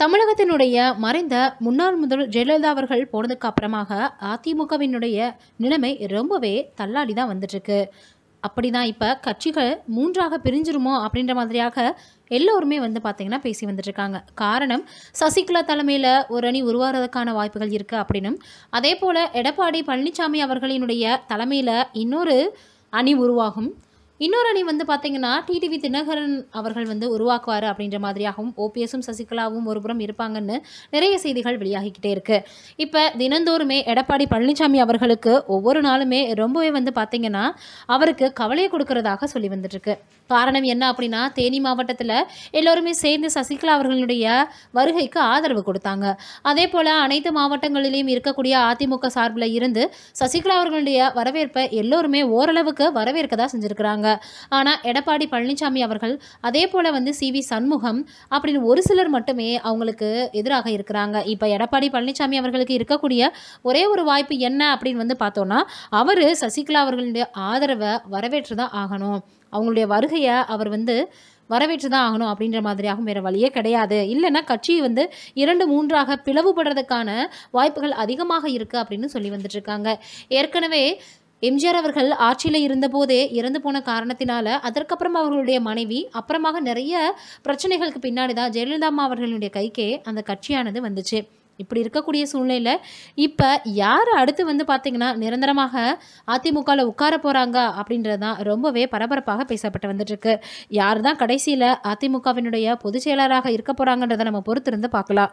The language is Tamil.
தமிழகத்தினுடைய மறைந்த முன்னாள் முதல்வர் ஜெயலலிதா அவர்கள் போனதுக்கு அப்புறமாக அதிமுகவினுடைய நிலைமை ரொம்பவே தள்ளாடி தான் வந்துட்டுருக்கு. அப்படிதான் இப்போ கட்சிகள் மூன்றாக பிரிஞ்சிருமோ அப்படின்ற மாதிரியாக எல்லோருமே வந்து பார்த்திங்கன்னா பேசி வந்துட்டுருக்காங்க. காரணம் சசிகலா தலைமையில் ஒரு அணி உருவாகிறதுக்கான வாய்ப்புகள் இருக்குது அப்படின்னும் அதே போல் எடப்பாடி பழனிசாமி அவர்களினுடைய தலைமையில் இன்னொரு அணி உருவாகும். இன்னொரு அணி வந்து பார்த்தீங்கன்னா டிடிவி தினகரன் அவர்கள் வந்து உருவாக்குவார் அப்படின்ற மாதிரியாகவும் ஓபிஎஸும் சசிகலாவும் ஒருபுறம் இருப்பாங்கன்னு நிறைய செய்திகள் வெளியாகிக்கிட்டே இருக்கு. இப்போ தினந்தோறுமே எடப்பாடி பழனிசாமி அவர்களுக்கு ஒவ்வொரு நாளுமே ரொம்பவே வந்து பார்த்தீங்கன்னா அவருக்கு கவலையை கொடுக்கறதாக சொல்லி வந்துட்டுருக்கு. காரணம் என்ன அப்படின்னா தேனி மாவட்டத்தில் எல்லோருமே சேர்ந்து சசிகலா அவர்களுடைய வருகைக்கு ஆதரவு கொடுத்தாங்க. அதே போல் அனைத்து மாவட்டங்களிலேயும் இருக்கக்கூடிய அதிமுக சார்பில் இருந்து சசிகலா அவர்களுடைய வரவேற்பை எல்லோருமே ஓரளவுக்கு வரவேற்க தான் செஞ்சுருக்கிறாங்க. ஆனால் எடப்பாடி பழனிசாமி அவர்கள் அதே போல் வந்து சி வி சண்முகம் அப்படின்னு ஒரு சிலர் மட்டுமே அவங்களுக்கு எதிராக இருக்கிறாங்க. இப்போ எடப்பாடி பழனிசாமி அவர்களுக்கு இருக்கக்கூடிய ஒரே ஒரு வாய்ப்பு என்ன அப்படின்னு வந்து பார்த்தோன்னா அவர் சசிகலா அவர்களுடைய ஆதரவை வரவேற்று தான் ஆகணும். அவங்களுடைய வருகையை அவர் வந்து வரவேற்று தான் ஆகணும் அப்படின்ற மாதிரியாகவும் வேறு வழியே கிடையாது. இல்லைன்னா கட்சி வந்து இரண்டு மூன்றாக பிளவுபடுறதுக்கான வாய்ப்புகள் அதிகமாக இருக்குது அப்படின்னு சொல்லி வந்துட்டுருக்காங்க ஏற்கனவே எம்ஜிஆர் அவர்கள் ஆட்சியில் இருந்தபோதே இறந்து போன காரணத்தினால அதற்கப்புறம் அவர்களுடைய மனைவி அப்புறமாக நிறைய பிரச்சனைகளுக்கு பின்னாடி தான் ஜெயலலிதா அம்மா அவர்களுடைய கைக்கே அந்த கட்சியானது வந்துச்சு. இப்படி இருக்கக்கூடிய சூழ்நிலையில் இப்போ யார் அடுத்து வந்து பார்த்திங்கன்னா நிரந்தரமாக அதிமுகவில் உட்கார போகிறாங்க அப்படின்றது தான் ரொம்பவே பரபரப்பாக பேசப்பட்டு வந்துட்டுருக்கு. யார் தான் கடைசியில் அதிமுகவினுடைய பொதுச் செயலராக இருக்க போகிறாங்கன்றதை நம்ம பொறுத்திருந்து பார்க்கலாம்.